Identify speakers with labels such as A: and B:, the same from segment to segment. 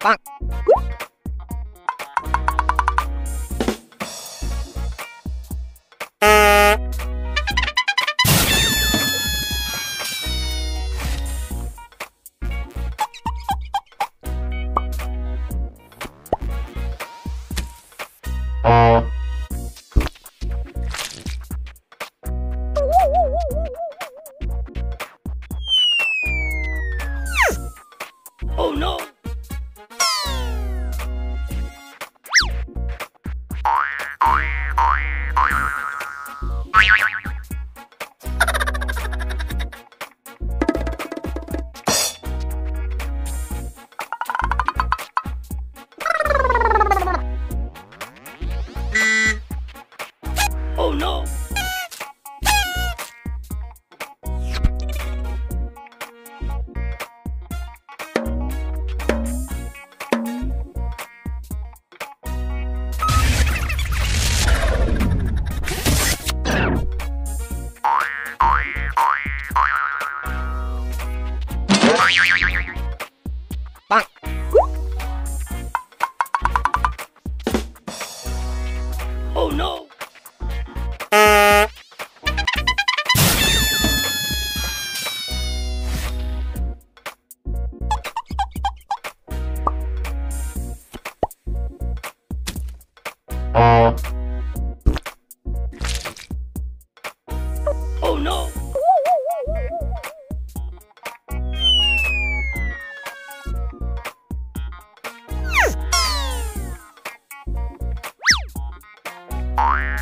A: 放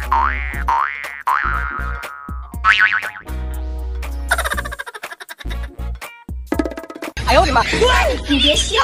B: 哎呦我的妈！”
C: 你别笑。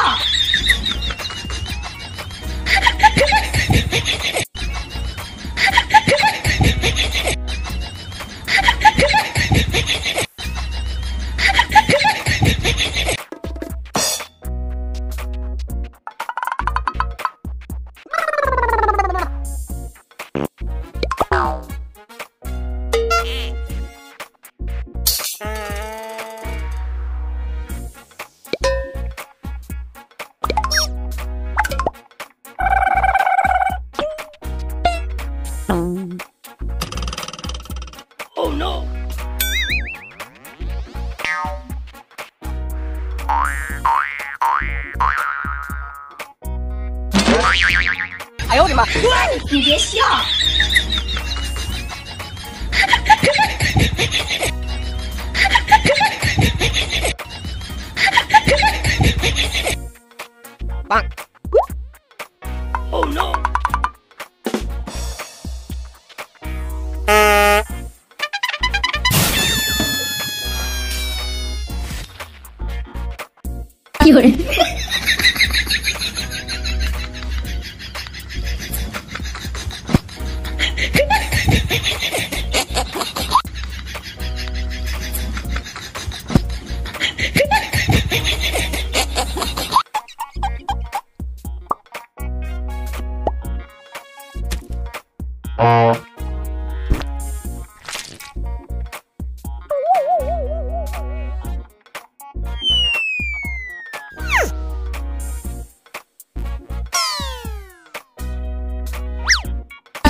B: 哎呦我的妈！
C: 你别笑。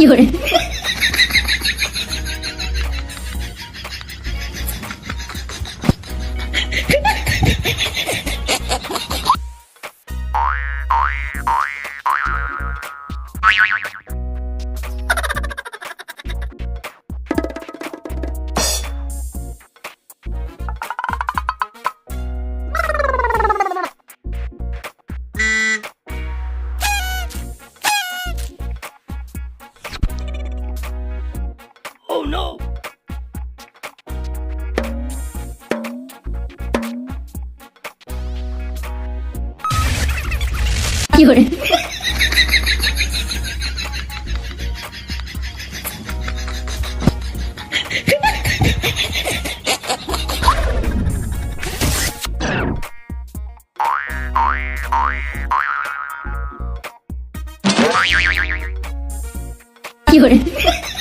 C: 有人。有人。有人。